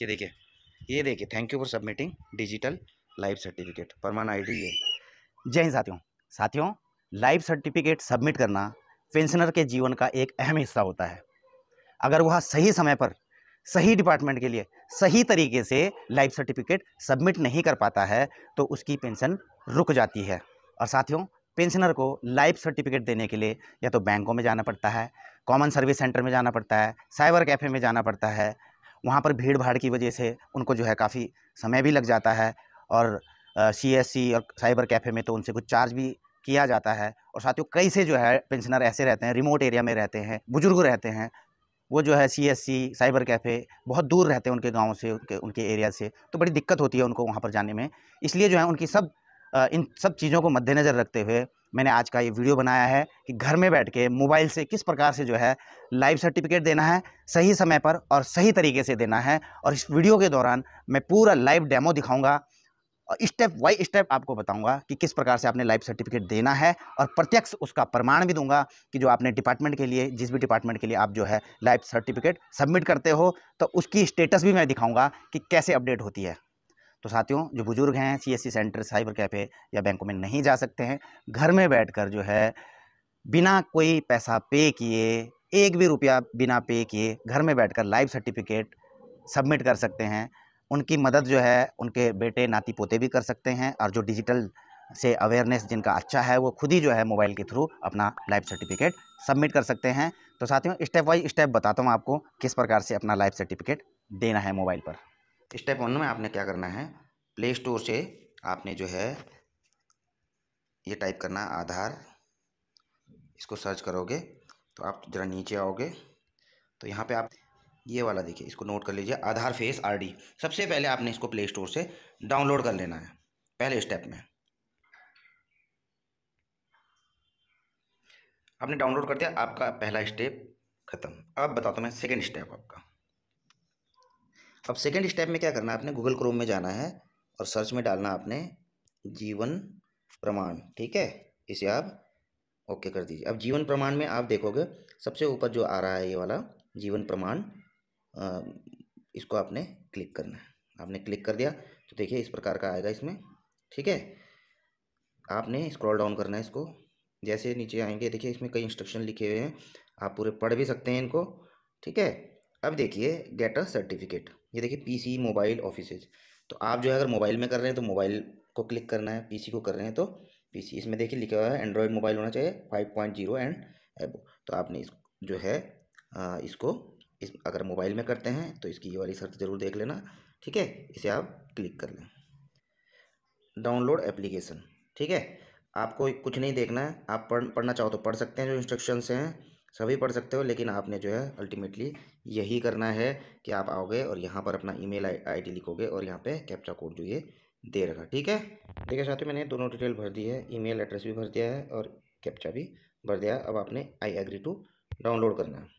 ये देखिए ये देखिए thank you for submitting digital life certificate Pramaan ID ये। जय हिंद साथियों। साथियों लाइफ सर्टिफिकेट सबमिट करना पेंशनर के जीवन का एक अहम हिस्सा होता है। अगर वह सही समय पर, सही डिपार्टमेंट के लिए, सही तरीके से लाइफ सर्टिफिकेट सबमिट नहीं कर पाता है तो उसकी पेंशन रुक जाती है। और साथियों पेंशनर को लाइफ सर्टिफिकेट देने के लिए या तो बैंकों में जाना पड़ता है कॉमन सर्विस सेंटर में जाना पड़ता है साइबर कैफ़े में जाना पड़ता है वहाँ पर भीड़ भाड़ की वजह से उनको जो है काफ़ी समय भी लग जाता है और सी एस सी और साइबर कैफ़े में तो उनसे कुछ चार्ज भी किया जाता है और साथियों कई से जो है पेंशनर ऐसे रहते हैं, रिमोट एरिया में रहते हैं, बुज़ुर्ग रहते हैं, वो जो है C S C cyber cafe बहुत दूर रहते हैं उनके गाँव से, उनके उनके एरिया से तो बड़ी दिक्कत होती है उनको वहाँ पर जाने में। इसलिए जो है उनकी सब इन सब चीज़ों को मद्देनज़र रखते हुए मैंने आज का ये वीडियो बनाया है कि घर में बैठ के मोबाइल से किस प्रकार से जो है लाइव सर्टिफिकेट देना है, सही समय पर और सही तरीके से देना है और इस वीडियो के दौरान मैं पूरा लाइव डेमो दिखाऊँगा और स्टेप बाई स्टेप आपको बताऊँगा कि किस प्रकार से आपने लाइव सर्टिफिकेट देना है और प्रत्यक्ष उसका प्रमाण भी दूँगा कि जो आपने डिपार्टमेंट के लिए, जिस भी डिपार्टमेंट के लिए आप जो है लाइव सर्टिफिकेट सबमिट करते हो तो उसकी स्टेटस भी मैं दिखाऊँगा कि कैसे अपडेट होती है। तो साथियों, जो बुज़ुर्ग हैं सीएससी सेंटर साइबर कैफ़े या बैंकों में नहीं जा सकते हैं, घर में बैठकर जो है, बिना कोई पैसा पे किए, एक भी रुपया बिना पे किए घर में बैठकर लाइव सर्टिफिकेट सबमिट कर सकते हैं। उनकी मदद जो है, उनके बेटे, नाती, पोते भी कर सकते हैं और जो डिजिटल से अवेयरनेस जिनका अच्छा है, वो खुद ही जो है मोबाइल के थ्रू अपना लाइफ सर्टिफिकेट सबमिट कर सकते हैं। तो साथियों स्टेप वाइज स्टेप बताता हूँ आपको किस प्रकार से अपना लाइफ सर्टिफिकेट देना है मोबाइल पर। स्टेप वन में आपने क्या करना है? प्ले स्टोर से आपने जो है, ये टाइप करना आधार। इसको सर्च करोगे तो आप ज़रा नीचे आओगे। तो यहाँ पे आप, ये वाला देखिए, इसको नोट कर लीजिए, आधार फेस आरडी सबसे पहले आपने इसको प्ले स्टोर से डाउनलोड कर लेना है, पहले स्टेप में। आपने डाउनलोड कर दिया, आपका पहला स्टेप खत्म। अब बताता हूँ मैं सेकेंड स्टेप आपका। अब सेकेंड स्टेप में क्या करना है? आपने गूगल क्रोम में जाना है और सर्च में डालना आपने जीवन प्रमाण, ठीक है? इसे आप ओके कर दीजिए। अब जीवन प्रमाण में आप देखोगे, सबसे ऊपर जो आ रहा है ये वाला जीवन प्रमाण इसको आपने क्लिक करना है। आपने क्लिक कर दिया तो देखिए इस प्रकार का आएगा इसमें, ठीक है? आपने स्क्रॉल डाउन करना है इसको। जैसे नीचे आएँगे, देखिए इसमें कई इंस्ट्रक्शन लिखे हुए हैं। आप पूरे पढ़ भी सकते हैं इनको, ठीक है? अब देखिए गेट अ सर्टिफिकेट ये देखिए पीसी मोबाइल ऑफिसेज तो आप जो है अगर मोबाइल में कर रहे हैं तो मोबाइल को क्लिक करना है पीसी को कर रहे हैं तो पीसी इसमें देखिए लिखा हुआ है एंड्रॉयड मोबाइल होना चाहिए फाइव पॉइंट ज़ीरो एंड एबो तो आपने इस जो है आ, इसको इस अगर मोबाइल में करते हैं तो इसकी ये वाली शर्त ज़रूर देख लेना ठीक है? इसे आप क्लिक कर लें। डाउनलोड एप्लीकेशन ठीक है? आपको कुछ नहीं देखना है आप पढ़ पढ़ना चाहो तो पढ़ सकते हैं जो इंस्ट्रक्शंस हैं सभी पढ़ सकते हो, लेकिन आपने जो है अल्टीमेटली यही करना है कि आप आओगे और यहाँ पर अपना ईमेल आईडी लिखोगे और यहाँ पे कैप्चा कोड जो ये दे रखा, ठीक है? देखिए साथियों, मैंने दोनों डिटेल भर दी है ईमेल एड्रेस भी भर दिया है और कैप्चा भी भर दिया है। अब आपने आई एग्री टू डाउनलोड करना है।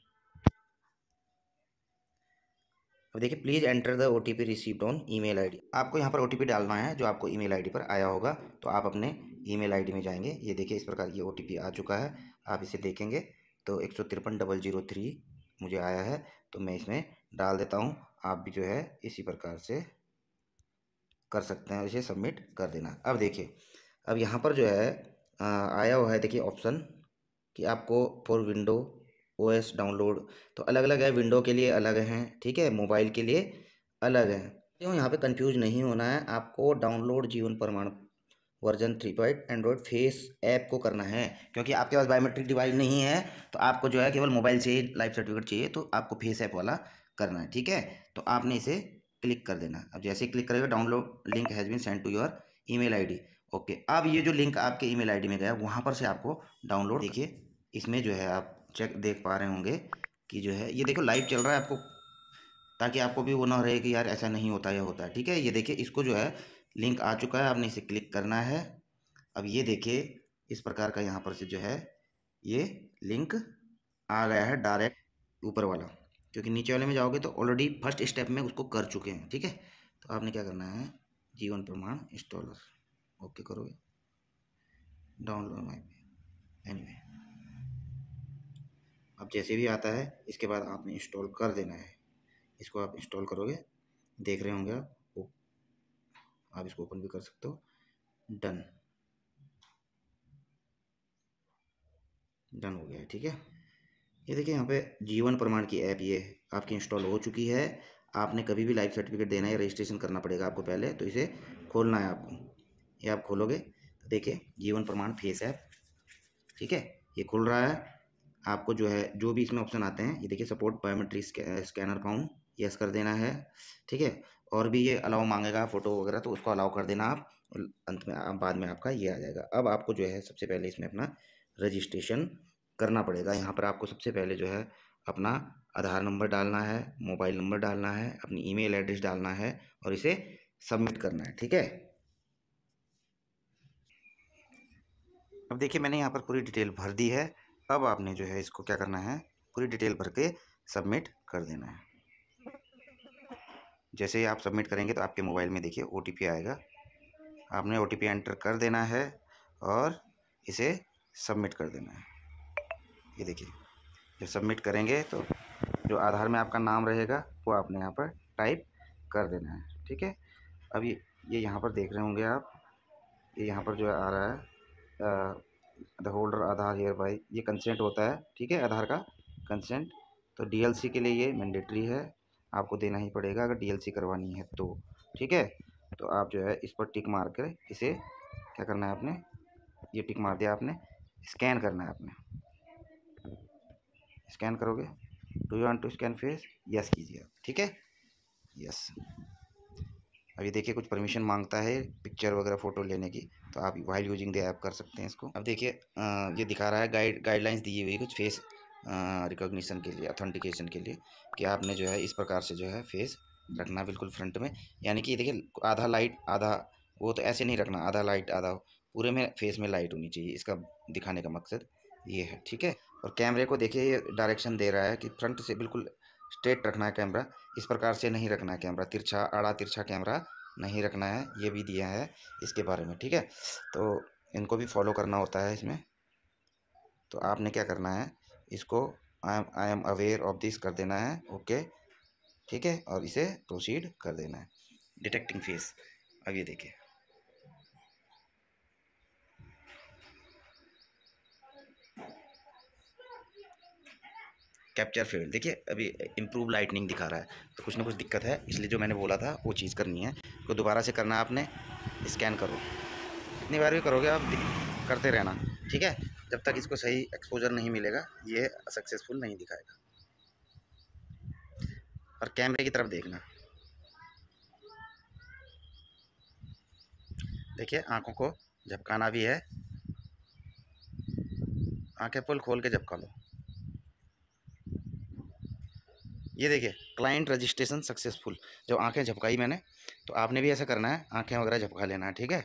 अब देखिए please enter the O T P received on email आपको यहाँ पर ओ टी पी डालना है, जो आपको ई मेल आई डी पर आया होगा तो आप अपने ई मेल आई डी में जाएँगे। ये देखिए, इस प्रकार ये ओ टी पी आ चुका है, आप इसे देखेंगे। तो एक सौ तिरपन डबल ज़ीरो थ्री मुझे आया है तो मैं इसमें डाल देता हूँ। आप भी जो है इसी प्रकार से कर सकते हैं, इसे सबमिट कर देना। अब देखिए, अब यहाँ पर जो है आया हुआ है, देखिए ऑप्शन कि आपको for window O S download तो अलग अलग है विंडो के लिए अलग हैं, ठीक है मोबाइल के लिए अलग हैं। तो यहाँ पे कंफ्यूज नहीं होना है, आपको download Jeevan Pramaan version three point android face app को करना है। क्योंकि आपके पास बायोमेट्रिक डिवाइस नहीं है तो आपको जो है केवल मोबाइल से लाइफ सर्टिफिकेट चाहिए तो आपको फेस ऐप वाला करना है, ठीक है? तो आपने इसे क्लिक कर देना। अब जैसे क्लिक करेगा download link has been send to your email ID okay अब ये जो लिंक आपके ईमेल आईडी में गया, वहाँ पर से आपको डाउनलोड देखिए, इसमें जो है आप चेक देख पा रहे होंगे कि जो है, ये देखो लाइव चल रहा है आपको, ताकि आपको भी वो ना रहे कि यार ऐसा नहीं होता या होता है, ठीक है? ये देखिए, इसको जो है लिंक आ चुका है, आपने इसे क्लिक करना है। अब ये देखिए, इस प्रकार का यहाँ पर से जो है, ये लिंक आ गया है डायरेक्ट ऊपर वाला। क्योंकि नीचे वाले में जाओगे तो ऑलरेडी फ़र्स्ट स्टेप में उसको कर चुके हैं, ठीक है? तो आपने क्या करना है, जीवन प्रमाण इंस्टॉलर ओके, करोगे? डाउनलोड माई एनीवे अब जैसे भी आता है, इसके बाद आपने इंस्टॉल कर देना है। इसको आप इंस्टॉल करोगे, देख रहे होंगे आप। आप इसको ओपन भी कर सकते हो। डन डन हो गया है, ठीक है? ये देखिए यहाँ पे जीवन प्रमाण की ऐप ये आपकी इंस्टॉल हो चुकी है। आपने कभी भी लाइफ सर्टिफिकेट देना है रजिस्ट्रेशन करना पड़ेगा आपको पहले तो इसे खोलना है आपको। ये आप खोलोगे तो देखिए जीवन प्रमाण फेस ऐप ठीक है? ये खुल रहा है। आपको जो है, जो भी इसमें ऑप्शन आते हैं, ये देखिए support biometric scanner found yes कर देना है, ठीक है? और भी ये अलाउ मांगेगा फ़ोटो वगैरह तो उसको अलाउ कर देना आप। अंत में बाद में आपका ये आ जाएगा। अब आपको जो है, सबसे पहले इसमें अपना रजिस्ट्रेशन करना पड़ेगा। यहाँ पर आपको सबसे पहले जो है, अपना आधार नंबर डालना है, मोबाइल नंबर डालना है, अपनी ईमेल एड्रेस डालना है और इसे सबमिट करना है, ठीक है? अब देखिए, मैंने यहाँ पर पूरी डिटेल भर दी है। अब आपने जो है, इसको क्या करना है, पूरी डिटेल भर के सबमिट कर देना है। जैसे ही आप सबमिट करेंगे तो आपके मोबाइल में देखिए ओटीपी आएगा। आपने ओटीपी एंटर कर देना है और इसे सबमिट कर देना है। ये देखिए, जब सबमिट करेंगे तो जो आधार में आपका नाम रहेगा, वो आपने यहाँ पर टाइप कर देना है, ठीक है? अब ये ये यहाँ पर देख रहे होंगे आप, ये यहाँ पर जो आ रहा है the holder Aadhaar here by ये कंसेंट होता है, ठीक है? आधार का कंसेंट तो डीएलसी के लिए ये मैंडेटरी है। आपको देना ही पड़ेगा अगर डीएलसी करवानी है तो ठीक है? तो आप जो है इस पर टिक मार कर इसे, क्या करना है आपने? ये टिक मार दिया आपने, स्कैन करना है आपने। स्कैन करोगे? Do you want to scan face yes कीजिए ठीक है? यस अभी देखिए कुछ परमिशन माँगता है पिक्चर वगैरह फ़ोटो लेने की तो आप वाइल यूजिंग द ऐप कर सकते हैं इसको। अब देखिए ये दिखा रहा है गाइड गाइडलाइंस दी हुई कुछ फेस रिकॉग्निशन के लिए अथेंटिकेशन के लिए कि आपने जो है इस प्रकार से जो है फेस रखना बिल्कुल फ्रंट में। यानी कि देखिए, आधा लाइट आधा वो तो ऐसे नहीं रखना, आधा लाइट आधा पूरे में फेस में लाइट होनी चाहिए, इसका दिखाने का मकसद ये है, ठीक है? और कैमरे को देखिए, ये डायरेक्शन दे रहा है कि फ्रंट से बिल्कुल स्ट्रेट रखना है कैमरा इस प्रकार से नहीं रखना है कैमरा तिरछा, आड़ा तिरछा कैमरा नहीं रखना है, ये भी दिया है इसके बारे में, ठीक है? तो इनको भी फॉलो करना होता है इसमें। तो आपने क्या करना है इसको I I am aware of this कर देना है ओके okay, ठीक है? और इसे प्रोसीड कर देना है। डिटेक्टिंग फेस अब ये देखिए। कैप्चर फ़ील्ड देखिए अभी इम्प्रूव लाइटनिंग दिखा रहा है तो कुछ ना कुछ दिक्कत है इसलिए जो मैंने बोला था वो चीज़ करनी है। तो दोबारा से करना आपने स्कैन करो। इतनी बार भी करोगे आप करते रहना ठीक है? जब तक इसको सही एक्सपोजर नहीं मिलेगा, ये सक्सेसफुल नहीं दिखाएगा। और कैमरे की तरफ़ देखना। देखिए, आँखों को झपकाना भी है। आँखें पुल खोल के झपका लो। ये देखिए क्लाइंट रजिस्ट्रेशन सक्सेसफुल जब आँखें झपकाई मैंने तो आपने भी ऐसा करना है, आँखें वगैरह झपका लेना है ठीक है?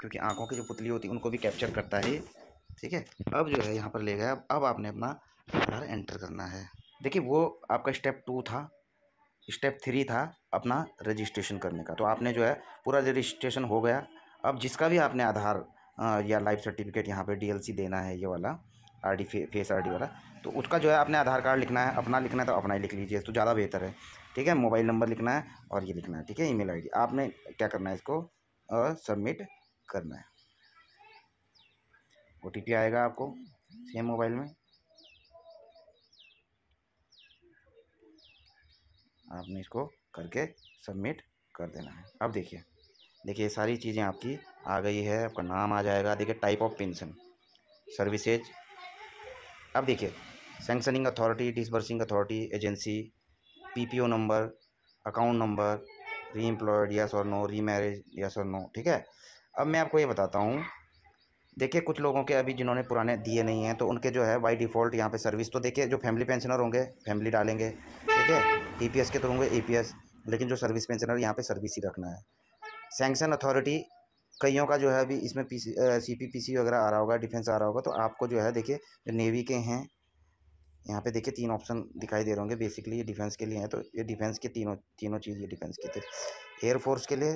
क्योंकि आँखों की जो पुतली होती है, उनको भी कैप्चर करता है ठीक है? अब जो है यहाँ पर ले गया अब आपने अपना आधार एंटर करना है। देखिए वो आपका स्टेप टू था। स्टेप थ्री था अपना रजिस्ट्रेशन करने का। तो आपने जो है पूरा रजिस्ट्रेशन हो गया। अब जिसका भी आपने आधार या लाइफ सर्टिफिकेट यहाँ पे डीएलसी देना है ये वाला आर डी फे, फेस आर डी वाला तो उसका जो है आपने आधार कार्ड लिखना है। अपना लिखना है तो अपना ही लिख लीजिए तो ज़्यादा बेहतर है। ठीक है? मोबाइल नंबर लिखना है और ये लिखना है। ठीक है? Email ID. आपने क्या करना है इसको? सबमिट करना है। ओ आएगा आपको सेम मोबाइल में। आपने इसको करके सबमिट कर देना है। अब देखिए देखिए सारी चीज़ें आपकी आ गई है, आपका नाम आ जाएगा। देखिए टाइप ऑफ़ पेंशन सर्विसेज़ अब देखिए sanctioning authority disbursing authority agency PPO number account number re employed yes और नो री मैरिज यस और नो ठीक है? अब मैं आपको ये बताता हूँ देखिए, कुछ लोगों के अभी जिन्होंने पुराने दिए नहीं हैं तो उनके जो है बाई डिफ़ॉल्ट यहाँ पे सर्विस तो देखिए, जो फैमिली पेंशनर होंगे फैमिली डालेंगे, ठीक है? ई के तो होंगे ई लेकिन जो सर्विस पेंशनर यहाँ पे सर्विस ही रखना है। सेंक्शन अथॉरिटी कईयों का जो है अभी इसमें P C P P C वगैरह आ रहा होगा डिफेंस आ रहा होगा तो आपको जो है देखिए, जो नेवी के हैं, यहाँ पे देखिए तीन ऑप्शन दिखाई दे रहे होंगे बेसिकली ये डिफेंस के लिए हैं तो ये डिफेंस के तीनों तीनों चीज़, ये डिफेंस के। थे एयरफोर्स के लिए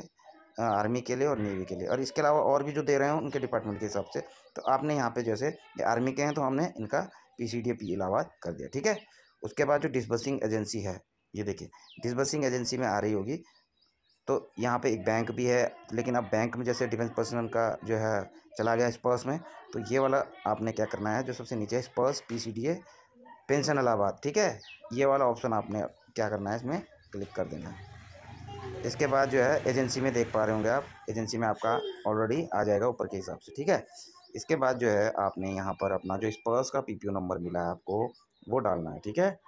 आर्मी के लिए और नेवी के लिए। और इसके अलावा और भी जो दे रहे हैं उनके डिपार्टमेंट के हिसाब से तो आपने यहाँ पे जैसे आर्मी के हैं तो हमने इनका P C D P Allahabad कर दिया, ठीक है? उसके बाद जो डिस्बर्सिंग एजेंसी है, ये देखिए, डिसबर्सिंग एजेंसी में आ रही होगी तो यहाँ पे एक बैंक भी है, लेकिन अब बैंक में जैसे डिफेंस पर्सनल का जो है, चला गया स्पर्स में तो ये वाला आपने क्या करना है, जो सबसे नीचे Sparsh P C D A pension Allahabad ठीक है? ये वाला ऑप्शन आपने क्या करना है, इसमें क्लिक कर देना है। इसके बाद जो है एजेंसी में देख पा रहे होंगे आप। एजेंसी में आपका ऑलरेडी आ जाएगा ऊपर के हिसाब से, ठीक है? इसके बाद जो है, आपने यहाँ पर अपना जो स्पर्स का पी नंबर मिला है आपको, वो डालना है, ठीक है?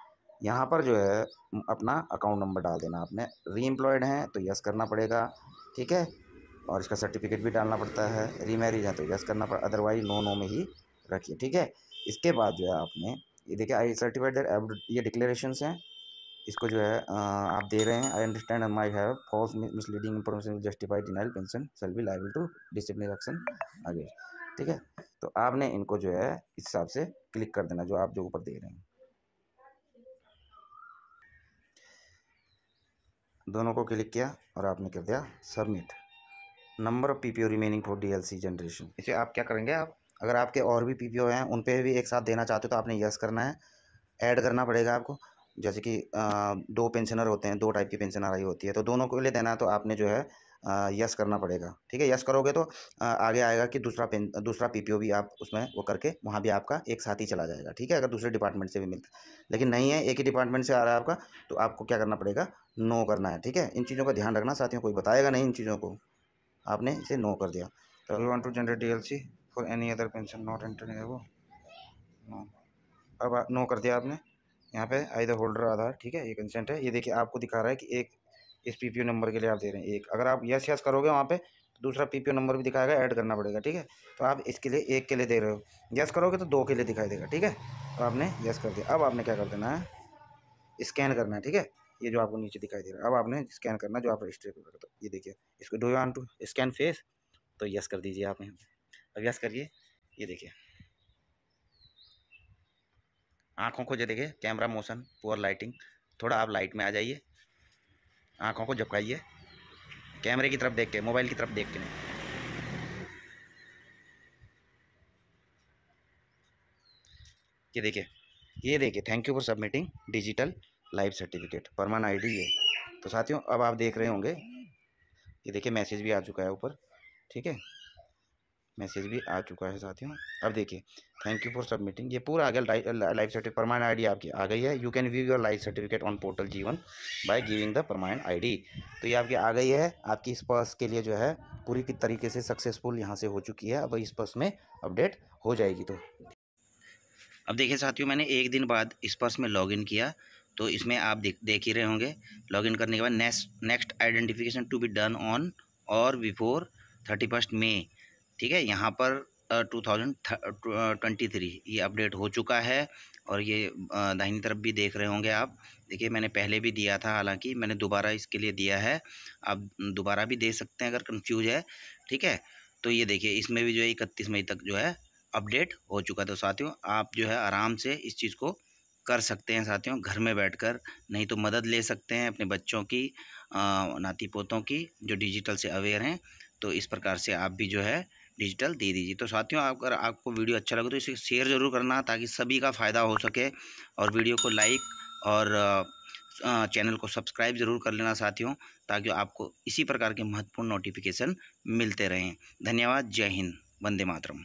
यहाँ पर जो है, अपना अकाउंट नंबर डाल देना आपने। री एम्प्लॉयड हैं तो यस करना पड़ेगा, ठीक है? और इसका सर्टिफिकेट भी डालना पड़ता है। रीमैरिज है तो यस करना पड़ा अदरवाइज़ नो नो में ही रखिए, ठीक है? इसके बाद जो है आपने, ये देखिए आई सर्टिफाइड ये डिक्लेरेशन हैं। इसको जो है आप दे रहे हैं। I understand my have false misleading information justified denial pension shall be liable to discipline action आगे ठीक है? तो आपने इनको जो है, इस हिसाब से क्लिक कर देना, जो आप जो ऊपर दे रहे हैं। दोनों को क्लिक किया और आपने कर दिया submit number of PPO remaining for DLC generation इसे आप क्या करेंगे आप? अगर आपके और भी पीपीओ हैं उन पर भी एक साथ देना चाहते हो तो आपने यस करना है। ऐड करना पड़ेगा आपको। जैसे कि दो पेंशनर होते हैं, दो टाइप की पेंशन आ रही होती है तो दोनों के लिए देना है तो आपने जो है यस करना पड़ेगा, ठीक है? यस करोगे तो आगे आएगा कि दूसरा पेन दूसरा पीपीओ भी आप उसमें वो करके, वहाँ भी आपका एक साथ ही चला जाएगा, ठीक है? अगर दूसरे डिपार्टमेंट से भी मिलता लेकिन नहीं है, एक ही डिपार्टमेंट से आ रहा है आपका तो आपको क्या करना पड़ेगा? नो करना है, ठीक है? इन चीज़ों का ध्यान रखना, साथियों, कोई बताएगा नहीं इन चीज़ों को, आपने इसे नो कर दिया। To generate D L for any other pension not enter वो नो अब नो कर दिया आपने। यहाँ पे आई द होल्डर आधार, ठीक है? ये कंसेंट है। ये देखिए, आपको दिखा रहा है कि एक इस पीपीओ नंबर के लिए आप दे रहे हैं, एक। अगर आप यस यस करोगे वहाँ पे तो दूसरा पीपीओ नंबर भी दिखाएगा ऐड करना पड़ेगा, ठीक है? तो आप इसके लिए एक के लिए दे रहे हो। यस करोगे तो दो के लिए दिखाई देगा, ठीक है? तो आपने यस कर दिया। अब आपने क्या कर देना है? स्कैन करना है, ठीक है? ये जो आपको नीचे दिखाई दे रहा है। अब आपने स्कैन करना जो आप रजिस्टर कर दो ये देखिए, इसको do you to scan face तो यस कर दीजिए आप यहाँ। अब यस करिए। ये देखिए। आँखों को जो देखिए कैमरा मोशन पुअर लाइटिंग थोड़ा आप लाइट में आ जाइए। आँखों को झपकाइए। कैमरे की तरफ़ देख के मोबाइल की तरफ़ देख के। नहीं ये देखिए ये देखिए thank you for submitting digital live certificate Pramaan ID ये। तो साथियों, अब आप देख रहे होंगे, ये देखिए मैसेज भी आ चुका है ऊपर, ठीक है? मैसेज भी आ चुका है साथियों। अब देखिए थैंक यू फॉर सबमिटिंग ये पूरा आ गया लाइफ सर्टिफिकेट परमानेंट आईडी आपकी आ गई है। You can view your life certificate on portal Jeevan by giving the permanent ID तो ये आपकी आ गई है। आपकी इस पर्स के लिए जो है, पूरी तरीके से सक्सेसफुल यहाँ से हो चुकी है। अब इस पर्स में अपडेट हो जाएगी तो। अब देखिए साथियों, मैंने एक दिन बाद इस पर्स में लॉगिन किया। तो इसमें आप देख देख ही रहे होंगे। लॉगिन करने के बाद next next identification to be done on और बिफोर थर्टी फ़र्स्ट मे ठीक है, यहाँ पर टू थाउज़ेंड ट्वेंटी थ्री ये अपडेट हो चुका है और ये दाहिनी तरफ़ भी देख रहे होंगे आप। देखिए, मैंने पहले भी दिया था, हालाँकि मैंने दोबारा इसके लिए दिया है। आप दोबारा भी दे सकते हैं अगर कंफ्यूज है, ठीक है? तो ये देखिए, इसमें भी जो है इकतीस मई तक जो है अपडेट हो चुका तो साथियों, आप जो है आराम से इस चीज़ को कर सकते हैं साथियों, घर में बैठकर। नहीं तो मदद ले सकते हैं अपने बच्चों की नाती पोतों की जो डिजिटल से अवेयर हैं। तो इस प्रकार से आप भी जो है डिजिटल दे दीजिए। तो साथियों, अगर आपको वीडियो अच्छा लगे तो इसे शेयर ज़रूर करना ताकि सभी का फ़ायदा हो सके और वीडियो को लाइक और चैनल को सब्सक्राइब ज़रूर कर लेना साथियों ताकि आपको इसी प्रकार के महत्वपूर्ण नोटिफिकेशन मिलते रहें। धन्यवाद। जय हिंद। वंदे मातरम।